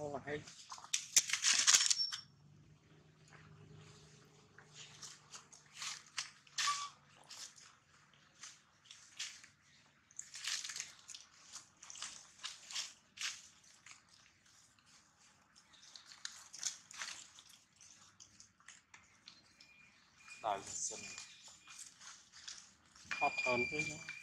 All right. đại sinh hot thế nữa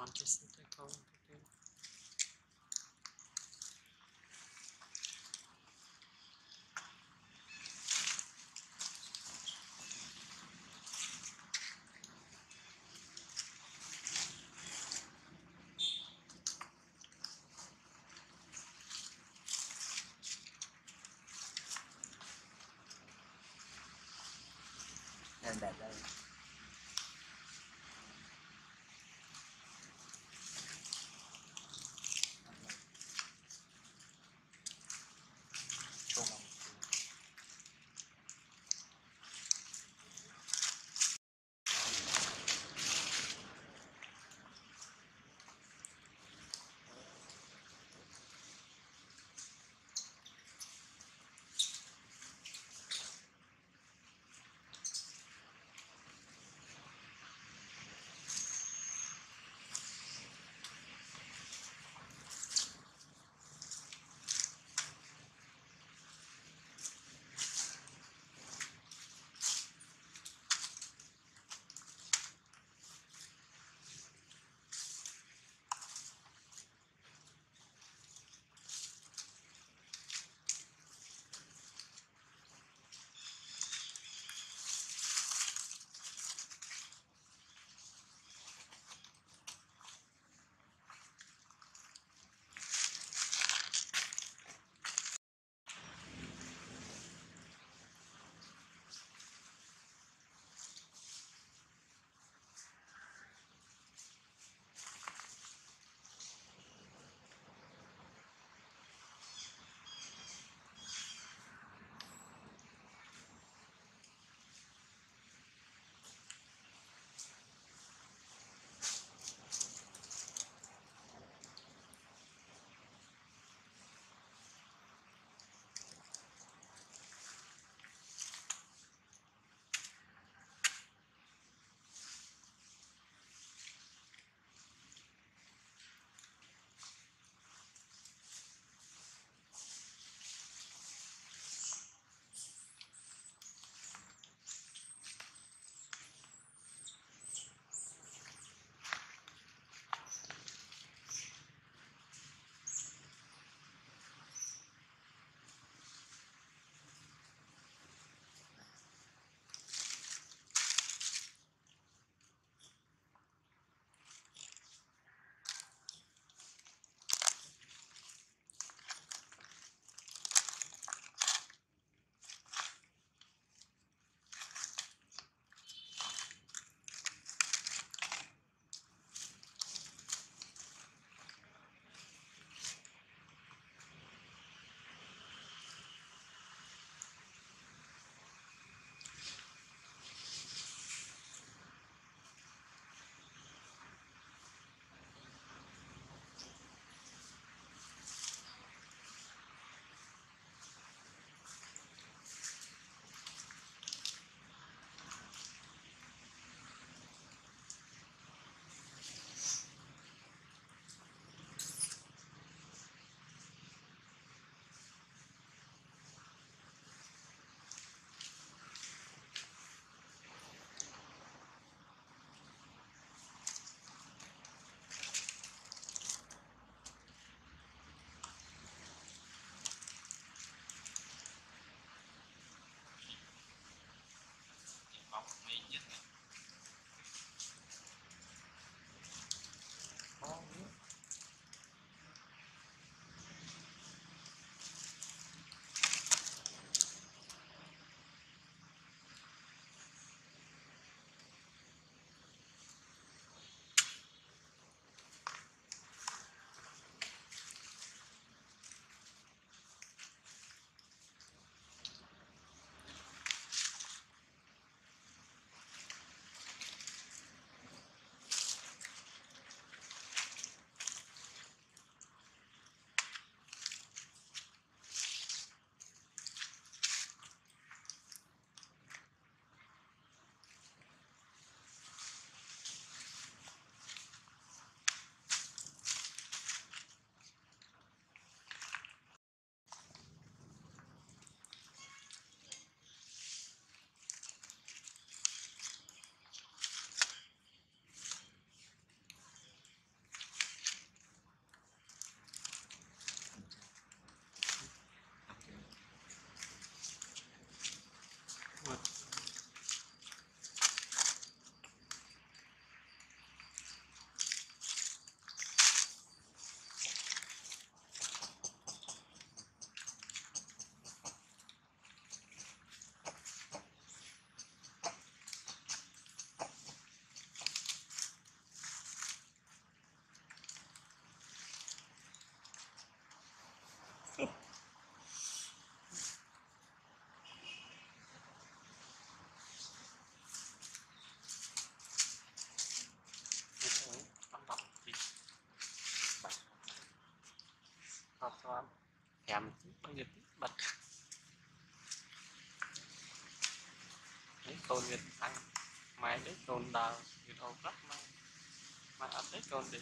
toàn cái sinh cái câu cái Nên đẹp đây. soal em banyak bật. Lấy con việt anh mai lấy con đào việt hậu rất mai. Mai ăn lấy con đi